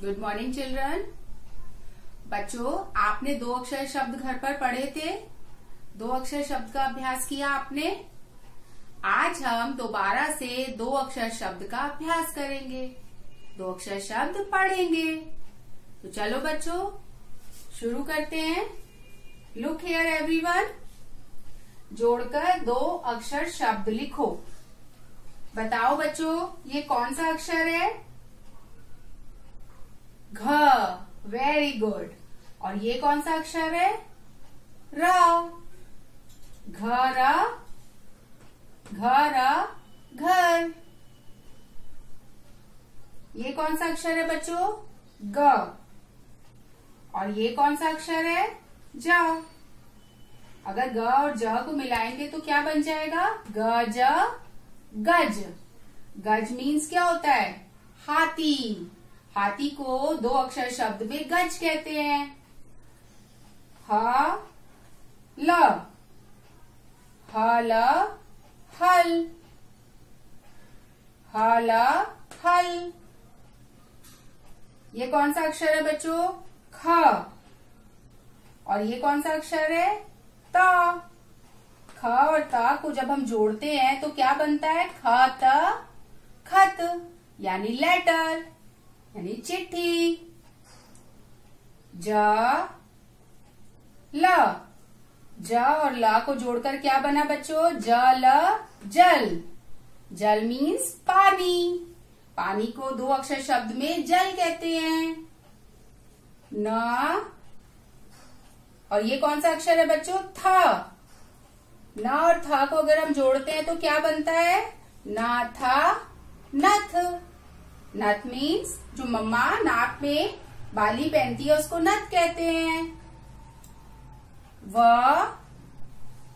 Good morning children बच्चों, आपने दो अक्षर शब्द घर पर पढ़े थे। दो अक्षर शब्द का अभ्यास किया आपने। आज हम दोबारा से दो अक्षर शब्द का अभ्यास करेंगे। दो अक्षर शब्द पढ़ेंगे। तो चलो बच्चों, शुरू करते हैं। लुक हेयर एवरीवन जोड़कर दो अक्षर शब्द लिखो। बताओ बच्चों, ये कौन सा अक्षर है? घ वेरी गुड और ये कौन सा अक्षर है? र. घर घर घर. ये कौन सा अक्षर है बच्चों? ग. और ये कौन सा अक्षर है? ज. अगर ग और ज को मिलाएँगे तो क्या बन जाएगा? ग, ज, गज. गज मीन्स क्या होता है? हाथी. हाथी को दो अक्षर शब्द में गज कहते हैं। ह, ल हल, ह, ल, हल। ये कौन सा अक्षर है बच्चों? ख। और ये कौन सा अक्षर है? त। ख और त को जब हम जोड़ते हैं तो क्या बनता है? ख, त, खत, यानी लेटर यानी चिट्ठी। ज, ल। ज और ल को जोड़कर क्या बना बच्चों? ज, ल, जल। जल मीन्स पानी। पानी को दो अक्षर शब्द में जल कहते हैं। न। और ये कौन सा अक्षर है बच्चों? थ। न और थ को अगर हम जोड़ते हैं तो क्या बनता है? ना, था, नथ। नथ मीन्स जो मम्मा नाक में बाली पहनती है, उसको नथ कहते हैं। व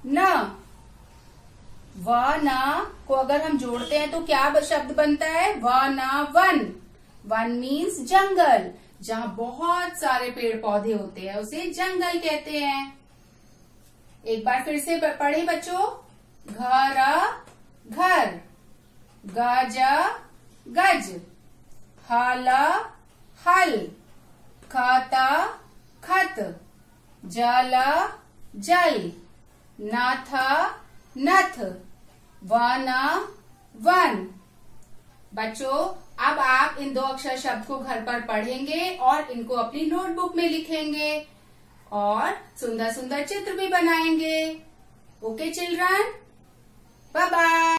न। व न को अगर हम जोड़ते हैं तो क्या शब्द बनता है? व न वन। वन मीन्स जंगल, जहाँ बहुत सारे पेड़ पौधे होते हैं, उसे जंगल कहते हैं। एक बार फिर से पढ़े बच्चों। घर। घर गज गज। हल हल खत खत जल जल नथ नथ वन वन बच्चों, अब आप इन दो अक्षर शब्द को घर पर पढ़ेंगे और इनको अपनी नोटबुक में लिखेंगे और सुंदर सुंदर चित्र भी बनाएँगे। Okay children bye bye